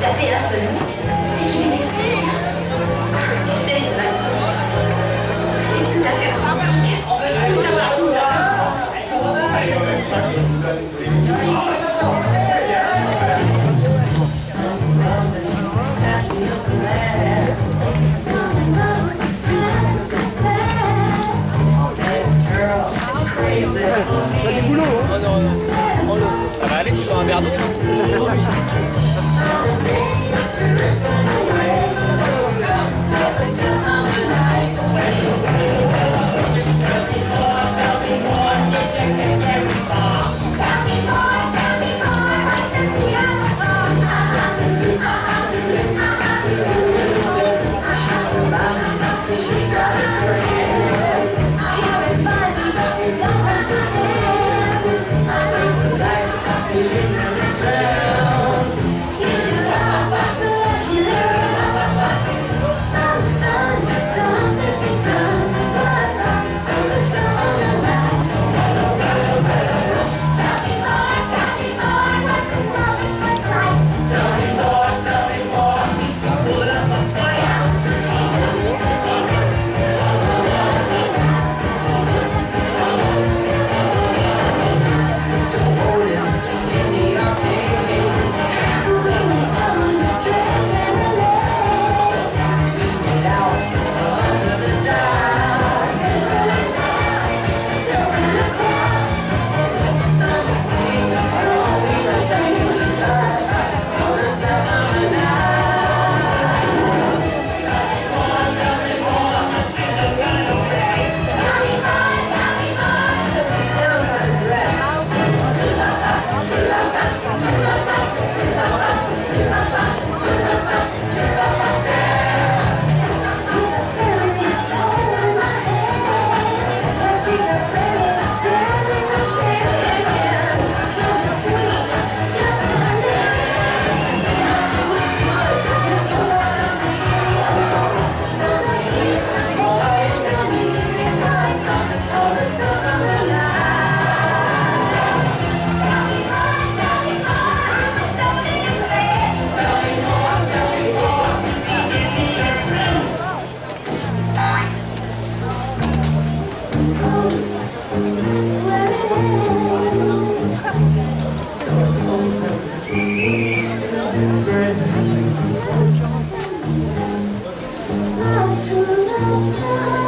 tout à fait un seul c'est qu'il est spécial. Ah, tu sais, c'est tout à fait romantique. Ça a des? Oh non, non. Ça va aller, tu un verre? Come to love, come